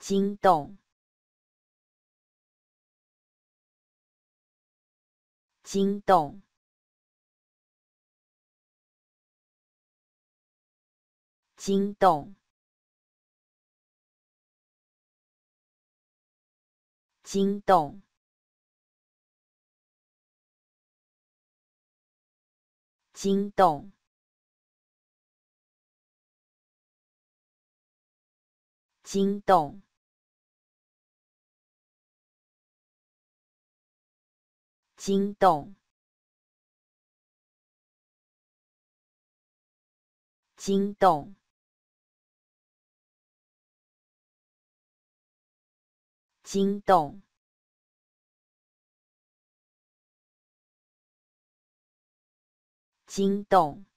惊动，惊动，惊动，惊动，惊动。惊动，惊动，惊动，惊动，惊动。